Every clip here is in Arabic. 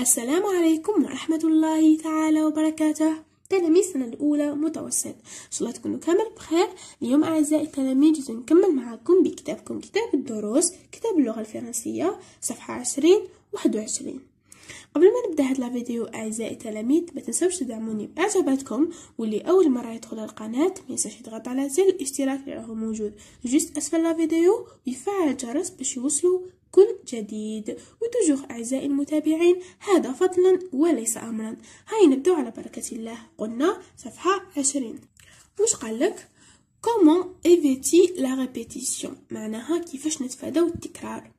السلام عليكم ورحمة الله تعالى وبركاته. تلاميذ السنة الأولى متوسط. إن شاء الله تكونوا كامل بخير. اليوم أعزائي التلاميذ جيت نكمل معاكم بكتابكم. كتاب الدروس كتاب اللغة الفرنسية صفحة عشرين واحد وعشرين. قبل ما نبدأ هاد الفيديو أعزائي التلاميذ ما تنسوش تدعموني بإعجاباتكم واللي أول مرة يدخل القناة ما ينساش يضغط على زر الاشتراك اللي راهو موجود. جوست أسفل الفيديو ويفعل الجرس باش يوصلوا كل جديد. وتوجوه أعزائي المتابعين هذا فضلا وليس أمرا. هاي نبدأ على بركة الله. قلنا صفحة عشرين. وش قال لك؟ Comment éviter la répétition؟ معناها كيفاش نتفاداو التكرار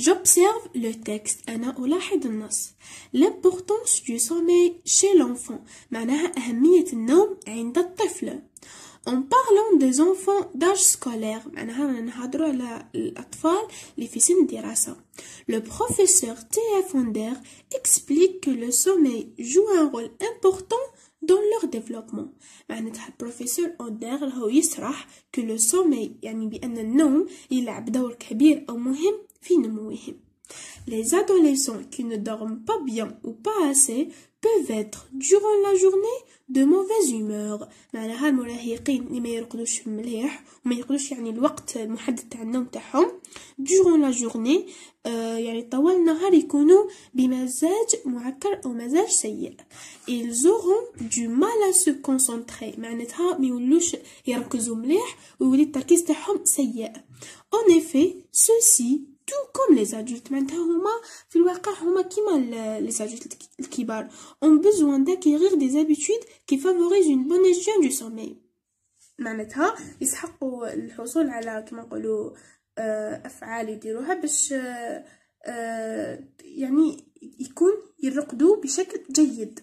J'observe le texte. أنا ألاحظ النص. L'importance du sommeil chez l'enfant. معناها أهمية النوم عند الطفل. En parlant des enfants d'âge scolaire معناها نهضروا على الأطفال اللي في سن الدراسة Le professeur T.F. Fonder explique que le sommeil joue un rôle important dans leur développement معناتها البروفيسور أوندير راهو يشرح que le sommeil يعني بأن النوم يلعب دور كبير أو مهم في نموهم Les adolescents qui ne dorment pas bien ou pas assez peuvent être durant la journée de mauvaise humeur. معناها المراهقين اللي ما يرقدوش مليح وما يرقدوش يعني الوقت المحدد تاع النوم تاعهم durant la journée آه يعني طوال النهار يكونوا بمزاج معكر أو مزاج سيء. Ils auront du mal à se concentrer معناتها ما يولوش يركزوا مليح ويولي التركيز تاعهم سيء. En effet ceci tout comme les adultes. معناتها هما في الواقع هما كيما les adultes الكبار ont besoin d'acquérir des habitudes qui favorisent une bonne gestion du sommeil. معناتها يسحقوا الحصول على كما نقولوا أفعال يديروها باش يعني يكون يرقدوا بشكل جيد.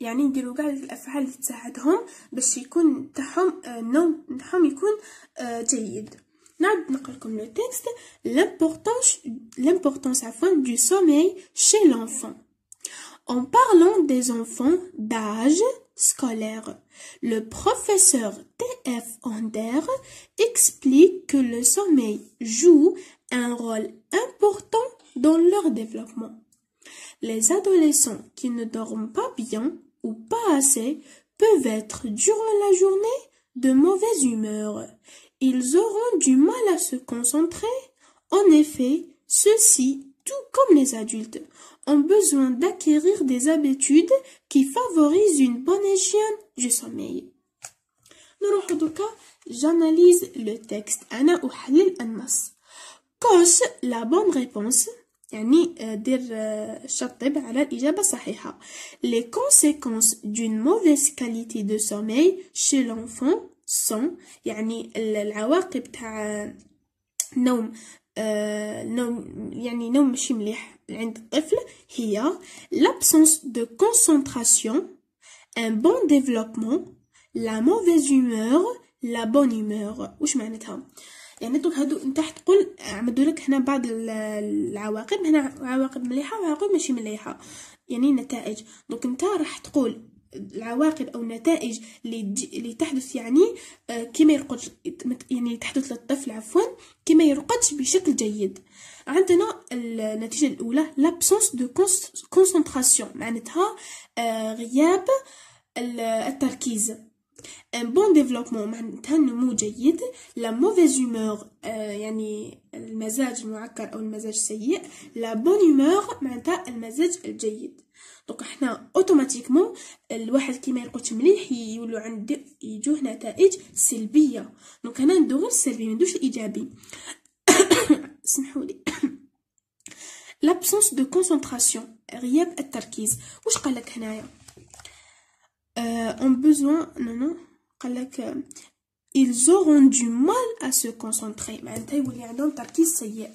يعني يديروا قاع الأفعال اللي تساعدهم باش يكون تاعهم النوم تاعهم يكون جيد. نعد نقرأ le texte l'importance l'importance du sommeil chez l'enfant en parlant des enfants d'âge scolaire le professeur T.F. Ander explique que le sommeil joue un rôle important dans leur développement les adolescents qui ne dorment pas bien ou pas assez peuvent être durant la journée de mauvaise humeur ils auront du mal à se concentrer. En effet, ceux-ci, tout comme les adultes, ont besoin d'acquérir des habitudes qui favorisent une bonne hygiène du sommeil. نروح دوكا j'analyse le texte أنا أحلل النص كوش la bonne réponse يعني دير شطب على الإجابة الصحيحة les conséquences d'une mauvaise qualité de sommeil chez l'enfant sont يعني العواقب تاع نوم آه نوم يعني نوم ماشي مليح عند الطفل هي l'absence de concentration un bon développement la mauvaise humeur la bonne humeur. واش معناتها؟ يعني دوك هادو انت تقول عمدوا لك هنا بعض العواقب هنا عواقب مليحة وعواقب ماشي مليحة يعني نتائج. دوك انت راح تقول العواقب أو النتائج اللي تحدث يعني آه كما يرقدش يعني تحدث للطفل عفوا كما يرقدش بشكل جيد. عندنا النتيجة الأولى l'absence de concentration معناتها آه غياب التركيز. un bon développement معناتها نمو جيد. la mauvaise humeur يعني المزاج المعكر أو المزاج السيء. la bonne humeur معناتها المزاج الجيد. donc إحنا automatiquement الواحد كيما يرقدش مليح يولو عند يجوه نتائج سلبية. donc أنا ندو غير السلبي مندوش الايجابي سمحوا لي l'absence de concentration غياب التركيز. واش قال لك هنايا؟ ont besoin non non قال لك ils auront du mal à se concentrer. معناتها يولي عندهم تركيز سيء.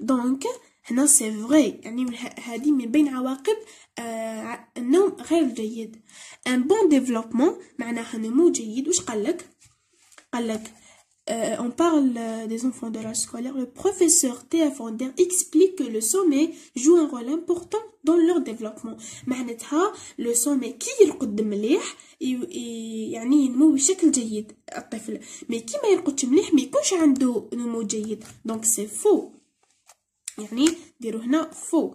donc هنا c'est vrai يعني هذه من بين عواقب آه النوم غير جيد un bon développement معناها نمو جيد واش قالك قالك Euh, on parle euh, des enfants de l'âge scolaire. Le professeur Théa Fonder explique que le sommeil joue un rôle important dans leur développement. معناتها le sommeil كي يرقد مليح يعني ينمو بشكل جيد الطفل mais كي ما يرقدش مليح ما يكونش عنده نمو جيد donc c'est faux يعني ديروا هنا faux.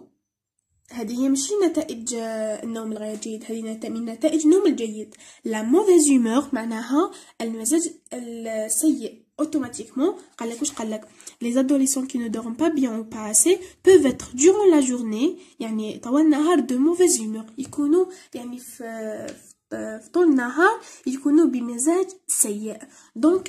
هذه هي ماشي نتائج النوم الغير جيد هذه من نتائج النوم الجيد. la mauvaise humeur معناها المزاج السيء. Automatiquement قال لك واش قال لك؟ Les adolescents qui ne dorment pas bien ou pas assez peuvent être durant la journée يعني طوال النهار de mauvaise humeur. يكونوا يعني في في طول النهار يكونوا بمزاج سيء. donc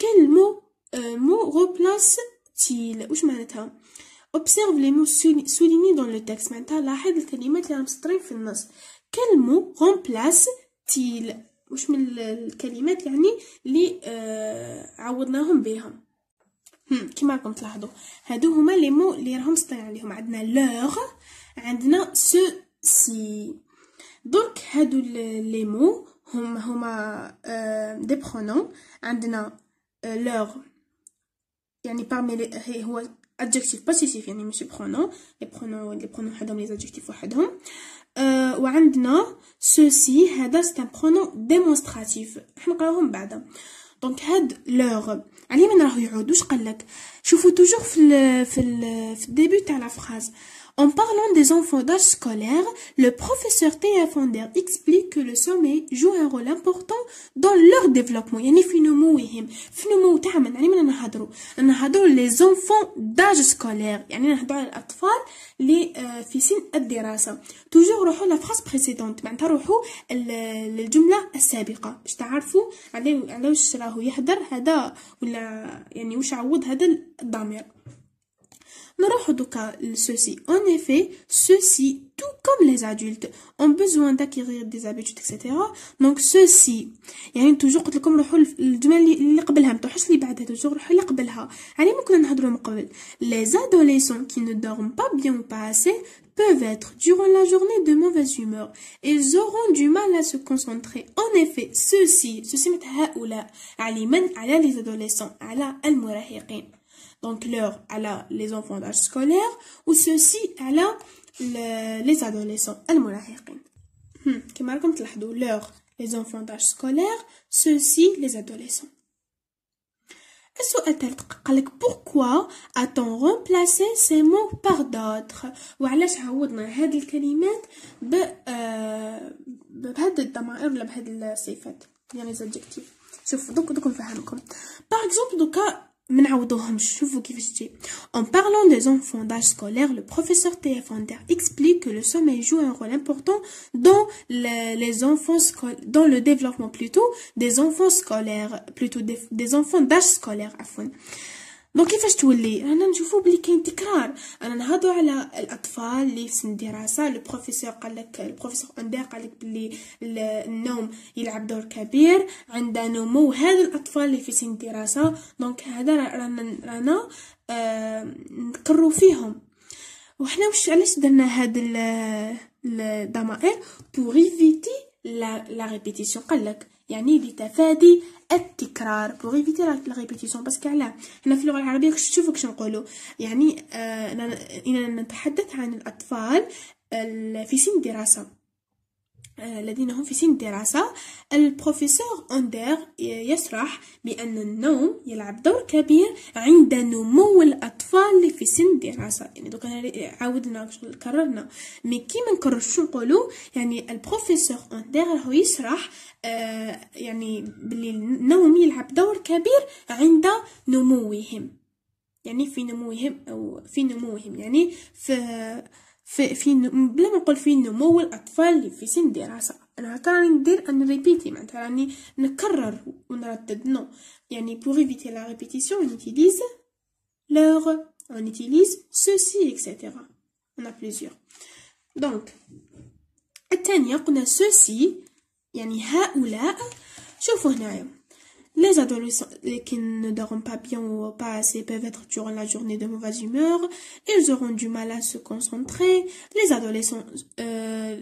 quel mot euh, mot remplace-t-il واش معناتها observe les mots soulignés dans le texte. معناتها لاحظ الكلمات اللي راهم مسطرين في النص quel mot remplace-t-il? واش من الكلمات يعني اللي آه عوضناهم بها كيما راكم تلاحظوا هادو هما لي مو اللي راهم مسطرين عليهم عندنا leur عندنا ceci donc هادو les mots هم هما آه des pronoms عندنا leur يعني parmi هو adjectif possessif يعني ماشي pronom les pronoms les pronoms وحدهم les adjectifs وحدهم أه وعندنا ceci هذا un pronom démonstratif راح نقراوهم بعدا donc هاد leur علي من راهو يعود. واش قالك شوفوا toujours في ال في ال في ال début تاع la phrase En parlant des enfants d'âge scolaire, le professeur Théa Fonder explique que le sommeil joue un rôle important dans leur développement. يعني في نموهم في نمو تاعهم يعني من نهضروا نهضروا les enfants d'âge scolaire يعني نهضروا على الأطفال اللي في سن الدراسة توجور روحوا لا فراس بريسيدونت معناتها روحوا الجملة السابقة باش تعرفوا على على واش راهو يهدر هذا ولا يعني واش عوض هذا الضمير ceci. En effet, ceux-ci, tout comme les adultes, ont besoin d'acquérir des habitudes, etc. Donc, ceux-ci, يعني toujours قلت لكم روحوا الجمل اللي قبلها ما تروحوش اللي بعدها toujours روحوا اللي قبلها يعني ما كنا نهضروا من قبل les adolescents qui ne dorment pas bien ou pas assez peuvent être durant la journée de mauvaise humeur ils auront du mal à se concentrer en effet ceux-ci ceux-ci مثل هؤلاء على من على les adolescents على المراهقين donc l'heure à les enfants d'âge scolaire ou ceci à le, les adolescents المراهقين hmm. كما راكم تلاحظوا l'heure les enfants d'âge scolaire ceux-ci les adolescents السؤال الثالث قالك pourquoi a-t-on remplacé ces mots par d'autres وعلاش عوضنا هذه الكلمات ب بهاد الضمائر ولا بهاد الصفات يعني زادجكتيف شوف دوك دوك نفهمكم باغ اكزومبل دوكا en parlant des enfants d'âge scolaire, le professeur TF explique que le sommeil joue un rôle important dans les, enfants dans le développement plutôt des enfants scolaires, plutôt des, enfants d'âge scolaire. دونك كيفاش تولي؟ رانا نشوفو بلي كاين تكرار. أنا نهضروا على الأطفال اللي في سن الدراسة. البروفيسور قال لك البروفيسور اندير قال لك بلي النوم يلعب دور كبير عند نمو هذا الأطفال اللي في سن الدراسة donc هذا رانا رانا آه نكرو فيهم. وحنا واش علاش درنا هاد الضمائر؟ pour éviter la la répétition قال لك يعني لتفادي التكرار pour éviter la répétition parce que علاه حنا في اللغة العربية كش تشوفوا كش نقولوا. يعني آه أنا نتحدث عن الأطفال في سن الدراسه الذين هم في سن الدراسة. البروفيسور أندر يشرح بأن النوم يلعب دور كبير عند نمو الأطفال اللي في سن الدراسة. يعني دوك عاودنا كررنا. مي كيما نكرر شو نقولوا يعني البروفيسور أندر هو يشرح آه يعني بلي النوم يلعب دور كبير عند نموهم. يعني في نموهم أو في نموهم. يعني في في في بلا ما نقول في نمو الأطفال اللي في سن دراسة. أنا هكا راني ندير en répété معناتها راني نكرر ونردد. nous يعني pour éviter la répétition on utilise leur on utilise ceci etc on a plusieurs. Donc الثانية قلنا ceci يعني هؤلاء. شوفوا هنايا. Les adolescents qui ne dorment pas bien ou pas assez peuvent être durant la journée de mauvaise humeur. Ils auront du mal à se concentrer. Les adolescents, euh,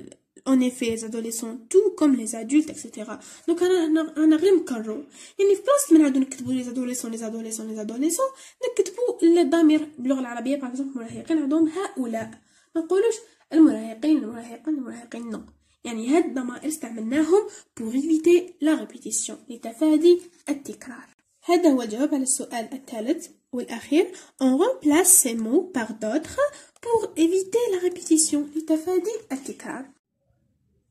en effet, les adolescents, tout comme les adultes, etc. Donc, أنا غير نكررو يعني في بلاصة من عندو نكتبو les adolescents les adolescents les adolescents نكتبو الضمير باللغة العربية باغ اكزومبل المراهقين عندهم هؤلاء ما نقولوش المراهقين المراهقين المراهقين نو يعني هاد الضمائر استعملناهم pour éviter la répétition لتفادي التكرار هذا هو الجواب على السؤال الثالث والأخير on remplace ces mots par d'autres pour éviter la répétition لتفادي التكرار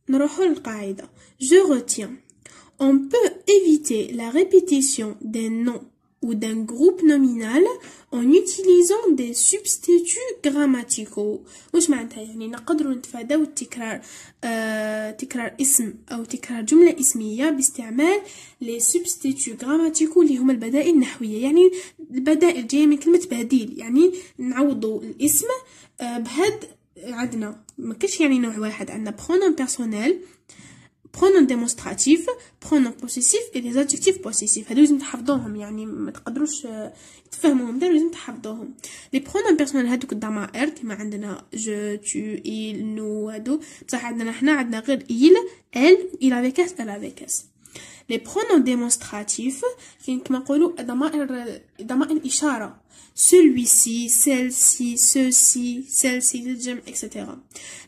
نروحو للقاعدة je retiens on peut éviter la répétition des noms ou d'un groupe nominal en utilisant des substituts grammaticaux. واش معناتها يعني نقدروا نتفاداو التكرار آه تكرار اسم أو تكرار جمله اسميه باستعمال les substituts grammaticaux اللي هما البدائل النحويه يعني البدائل جاية من كلمه بديل يعني نعوضوا الاسم آه بهاد عندنا ما كاش يعني نوع واحد عندنا pronoms personnels pronoms démonstratifs pronoms possessifs et les adjectifs possessifs هادو لازم تحفظوهم يعني ما تقدروش آه، تفهموهم. دابا لازم تحفظوهم. les pronoms personnels هادوك الضمائر كيما عندنا je tu il nous هادو بصح عندنا حنا عندنا غير ايل ال إلى فيكاس إلى فيكاس لي برونون ديمونستراتيف كيما نقولوا ضمائر ضمائر إشارة. celui-ci, celle-ci, ceux-ci, celle-ci, etc.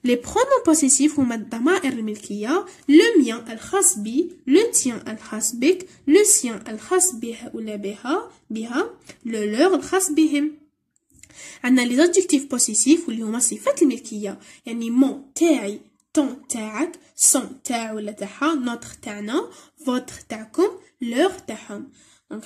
Les pronoms possessifs هما الضمائر الملكية le mien الخاص بي le tien الخاص بك le sien الخاص بها ولا بها بها le leur الخاص بهم عندنا les adjectifs possessifs واللي هما صفات الملكية يعني mon تاعي ton تاعك son تاع ولا تاعها notre تاعنا votre تاعكم leur تاعهم donc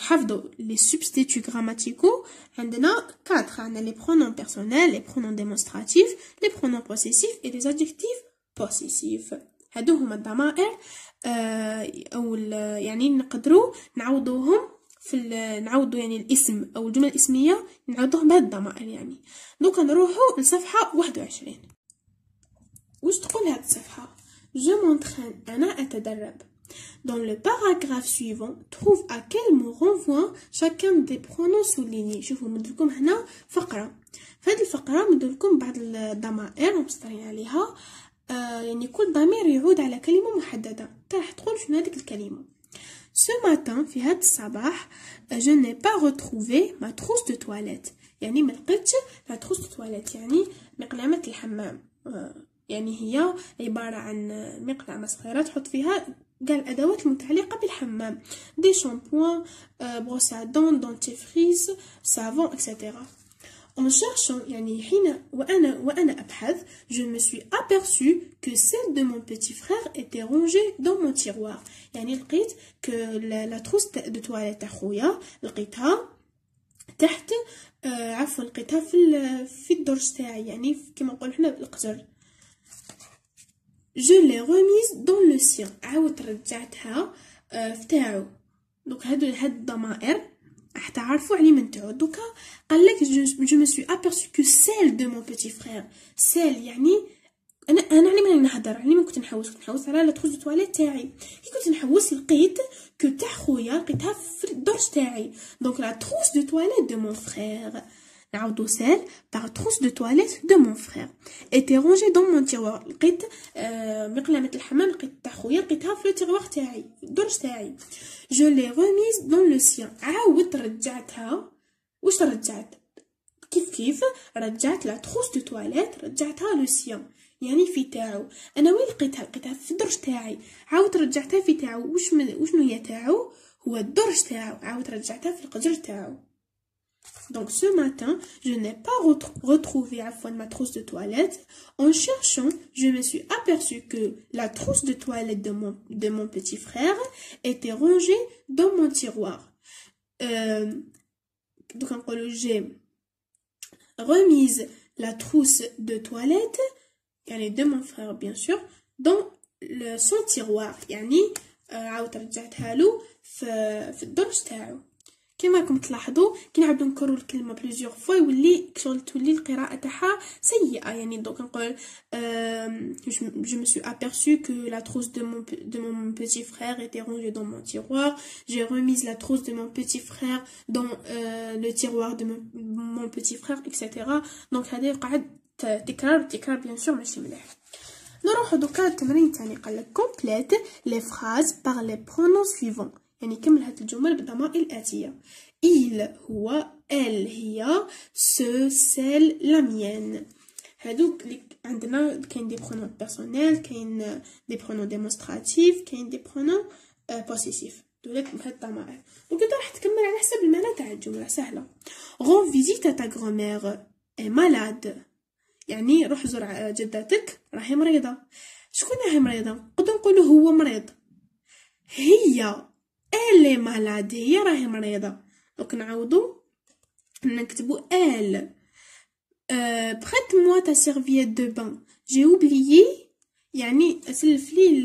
les substituts grammaticaux عندنا 4 عندنا les pronoms personnels les pronoms démonstratifs les pronoms possessifs et les adjectifs possessifs. هادو هما الضمائر آه أو يعني نقدروا نعوضوهم في نعوضوا يعني الاسم أو الجملة الاسمية نعوضوهم بهاد الضمائر يعني. دوكا نروحوا لصفحة 21 واش تقول هاد الصفحة؟ جو مونترين أنا أتدرب. Dans le paragraphe suivant, trouve à quel mot renvoie chacun des pronoms soulignés. شوفوا مدلكم هنا فقرة في هذه الفقرة مدلكم بعض الضمائر مبسطين عليها آه يعني كل ضمير يعود على كلمة محددة راح تقول شنو هذيك الكلمة Ce matin في هذا الصباح je n'ai pas retrouvé ma trousse de toilette. يعني ما لقيتش لا trousse de toilette. يعني مقلمة الحمام يعني هي عبارة عن مقلمة صغيرة تحط فيها قال الأدوات المتعلقة بالحمام دي شامبوان بروس à dents dentifrice savon etc En cherchant يعني حين وأنا وأنا أبحث je me suis aperçu que celle de mon petit frère était rangée dans mon tiroir يعني لقيت que la, la trousse de toilette تاع خويا لقيتها تحت آه عفوا لقيتها في في الدرج تاعي يعني كما نقول حنا بالقجر je l'ai remise dans le sien عاود رجعتها في تاعو دوك هادو هاد الضمائر. راح تعرفوا علي من تاعو دوكا قال لك je me suis aperçue que celle de mon petit frère celle يعني أنا أنا علي ماني نهضر. علي ما كنت نحوس. كنت نحوس على la trousse toilette تاعي. كي كنت نحوس لقيت que تاع خويا لقيتها في الدرج تاعي. donc la trousse de toilette de mon frère نعاودو celle par trousse de toilette de mon frère était rangée dans mon tiroir لقيت آه مقلمة الحمام لقيت تاع خويا لقيتها في ال tiroir تاعي الدرج تاعي je l'ai remise dans le sien عاود رجعتها واش رجعت كيف كيف رجعت la trousse de toilette رجعتها le sien يعني في تاعو أنا وين لقيتها لقيتها في الدرج تاعي عاود رجعتها في تاعو واش من وشنو هي تاعو هو الدرج تاعو عاود رجعتها في القجر تاعو Donc ce matin, je n'ai pas retrouvé à fond ma trousse de toilette. En cherchant, je me suis aperçue que la trousse de toilette de mon, petit frère était rangée dans mon tiroir. Euh, donc j'ai remise la trousse de toilette, yani de mon frère bien sûr, dans son tiroir, yani, euh, كما راكم تلاحظوا كي نعاودو نكرروا الكلمه بليزيور فوا يولي شغل تولي القراءه تاعها سيئه يعني دونك نقول je me suis aperçu que la trousse de mon de mon petit frère était rangée dans mon tiroir j'ai remis la trousse de mon petit frère dans euh, le tiroir de mon, mon petit frère etc donc هذا قاعد تكرار تكرار bien sûr ماشي مليح نروح دوكا التمرين تاني قالك complète les phrases par les pronoms suivants يعني كمل هاد الجمل بالضمائر الآتية il هو elle هي celle la mienne هادوك عندنا كاين des pronoms personnels كاين des pronoms démonstratifs كاين des pronoms possessifs donc بهاد الضمائر donc انت راح تكمل على حسب المعنى تاع الجملة. سهلة. rends visite ta grand-mère est malade يعني روح زور جدتك راهي مريضة. شكون راهي مريضة؟ نقدر نقولوا هو مريض. هي. Elle malade هي راهي مريضة donc نعوضو نكتبو elle euh, prête-moi ta serviette de bain j'ai oublié يعني اسلف لي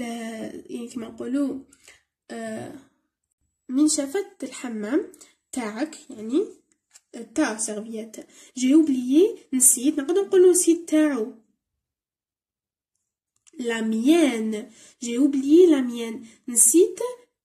يعني كما نقولو euh, منشفة الحمام تاعك يعني ta serviette. j'ai oublié نسيت نقدر نقولو نسيت تاعو. la mienne j'ai oublié la mienne نسيت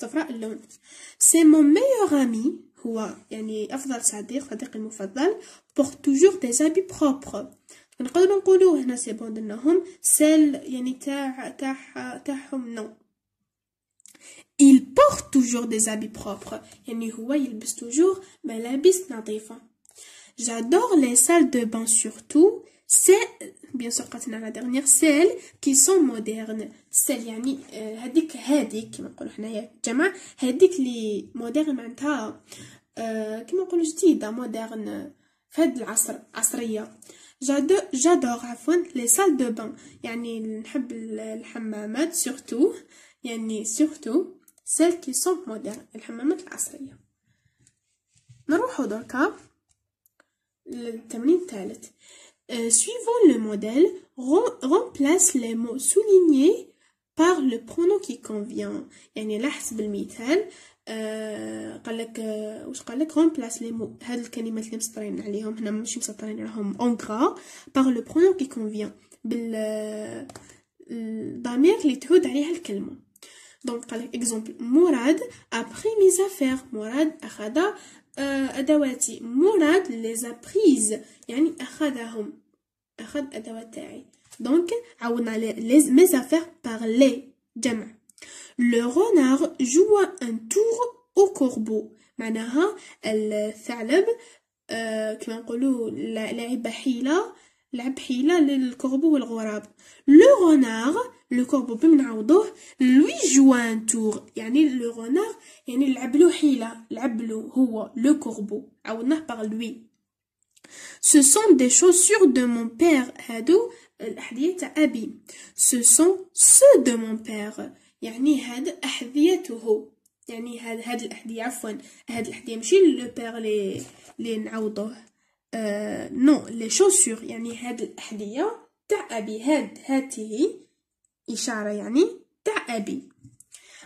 صفراء اللون سي مون ميور امي هو يعني افضل صديق صديقي المفضل بور توجور دي زابي بروبر نقدروا نقولوا هنا سي بون درناهم سيل يعني تاع تاع تاعهم نو il porte toujours des habits propres يعني هو يلبس toujours ملابس نظيفة j'adore les salles de bain surtout C'est bien sûr قاتلنا la dernière celles qui sont modernes. Celles يعني هذيك هذيك كما نقولوا حنايا جمع هذيك les modernes معناتها كما نقولوا جديدة moderne في هذا العصر عصرية. j'adore عفوا les salles de bain يعني نحب الحمامات surtout يعني surtout celles qui sont modernes الحمامات العصرية. نروحو دركا للتمرين الثالث. Euh, suivant le modèle, remplace les mots soulignés par le pronom qui convient. يعني لا حسب المثال آه قال لك آه واش قال لك remplace les mots هاد الكلمات اللي مسطرين عليهم هنا ماشي مسطرين عليهم en gras par le pronom qui convient بال الضمير اللي تعود عليها الكلمه دونك قال لك اكزومبل مراد ابري ميز افير مراد اخذ أدواتي. مراد les a prises يعني أخذهم. أخذ ادوات تاعي. donc عوضنا les mes affaires par les جمع. Le renard joue un tour au corbeau معناها الثعلب آه كما نقولوا لعب حيله لعب حيلة لل corbeau والغراب. لو رونار لو كوربو بمنعوضوه لوي جوا ان تور يعني لو رونار يعني لعب له حيله لعب له هو لو كوربو عاودناه باغ لوي Ce sont des chaussures de mon père هادو الأحذية تاع أبي Ce sont ceux de mon père يعني هاد أحذيته يعني هاد هاد الأحذية عفوا هاد الأحذية ماشي لو بير لي لي نعوضوه آه نو لي شوسور يعني هاد الأحذية تاع أبي هاد هاته إشارة يعني تاع أبي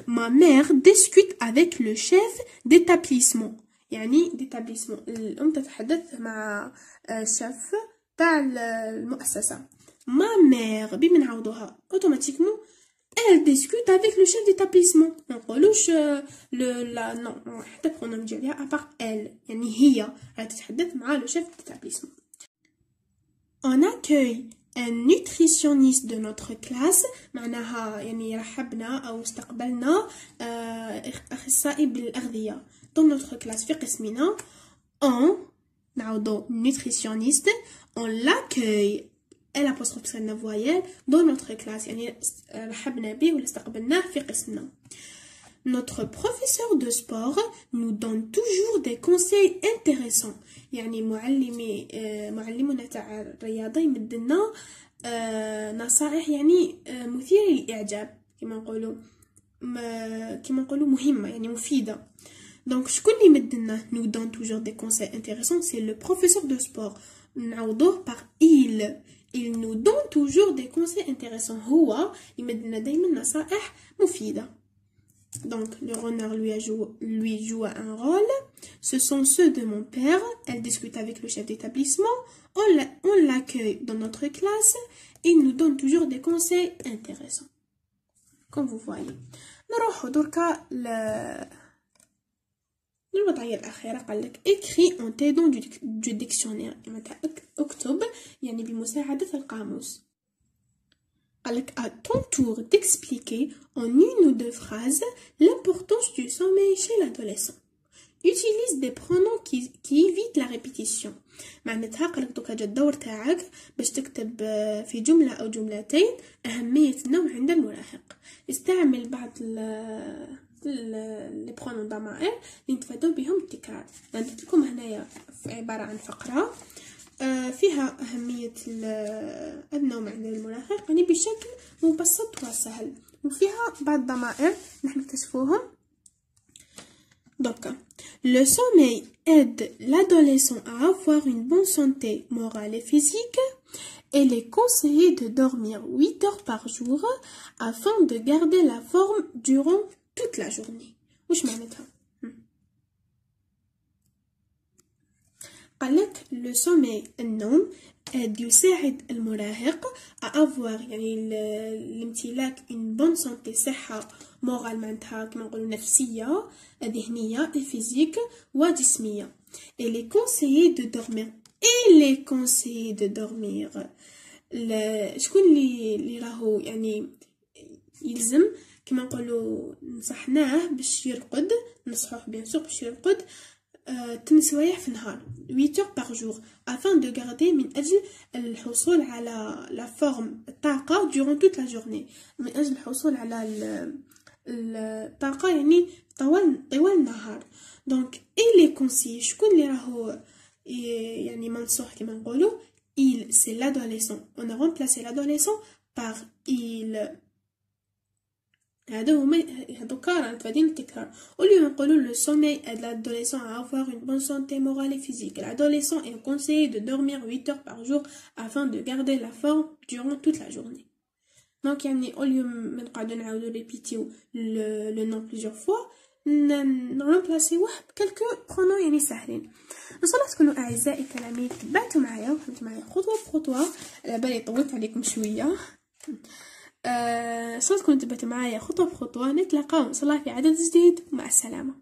Ma mère discute avec le chef d'établissement يعني ديتابليسمون الأم تتحدث مع الشيف تاع المؤسسة ما مير بي نعوضوها اوتوماتيكمون elle discute avec le chef d'établissement ما نقولوش لو لا نو حتى برونوم نجي عليها ابار elle يعني هي راهي تتحدث مع لو شيف d'établissement on accueille النوتريسيونيست دو نوتر كلاس معناها يعني رحبنا أو استقبلنا اخصائي بالاغذيه de notre classe في قسمنا on نعوضو nutritionniste on l'accueille l apostrophe c'est une voyelle de notre classe يعني آه، رحبنا به ولا استقبلناه في قسمنا. Notre professeur de sport nous donne toujours des conseils intéressants يعني معلمي معلمنا تاع الرياضة يمدلنا نصائح يعني مثيرة للإعجاب كما نقولوا كما نقولوا مهمة يعني مفيدة دونك شكون اللي يمدلنا nous donne toujours des conseils intéressants c'est le professeur de sport نعوضوه par il il nous donne toujours des conseils intéressants هو يمدلنا دايما نصائح مفيدة Donc, le renard lui, a joué, lui joue un rôle. Ce sont ceux de mon père. Elle discute avec le chef d'établissement. On l'accueille dans notre classe. Il nous donne toujours des conseils intéressants. Comme vous voyez. نروح دركا ل للوضعية الأخيرة قال لك écris en t'aidant du dictionnaire يعني اكتب يعني بمساعدة القاموس à ton tour d'expliquer en une ou deux phrases l'importance du sommeil chez l'adolescent. Utilise des pronoms qui, qui évitent la répétition. معناتها قالك دوكا جا الدور تاعك باش تكتب في جملة أو جملتين أهمية النوم عند المراهق استعمل بعض لي برونون ضمائر اللي نتفادوا بهم التكرار لكم هنايا عبارة عن فقرة فيها أهمية النوم عند المراهق يعني بشكل مبسط وسهل وفيها بعض الضمائر نحن نكتشفوهم Donc, le sommeil aide l'adolescent à avoir une bonne santé morale et physique. Il est conseillé de dormir 8 heures par jour afin de garder la forme durant toute la journée. وش قالك لو سومي النوم يساعد المراهق افوار يعني الامتلاك ان بون سونتي صحة moral معناتها كما نقولوا نفسية ذهنية physique وجسمية et les conseillers de dormir. Et les conseillers de dormir. شكون اللي اللي راهو يعني يلزم كما نقولوا نصحناه باش يرقد نصحوه bien sûr باش يرقد تم سوايع في النهار 8 heures par jour afin de garder من أجل الحصول على la forme الطاقة durant toute la journée من أجل الحصول على الطاقة يعني طوال طوال النهار دونك il est conseillé شكون اللي راهو يعني منصوح كما نقولوا il c'est l'adolescent on a remplacé l'adolescent par il هذا هما هذوكا راه تبادين التكرار واليوم نقولوا لو sommeil aide l'adolescent à avoir une bonne santé morale et physique l'adolescent est conseillé de dormir 8 heures par jour afin de garder la forme durant toute la journée دونك يعني اليوم ما نقعدو نعاودو ريبيتيو لو نون بليزيور فوا نرومبلاسيوه بكلكو برونون يعني ساهلين ان شاء الله تكونوا اعزائي التلاميذ تبعتوا معايا وفهمتوا معايا خطوه بخطوه على بالي طولت عليكم شويه آه صوتكم تبتوا معايا خطوة بخطوة نتلاقاو إن شاء الله في عدد جديد. مع السلامة.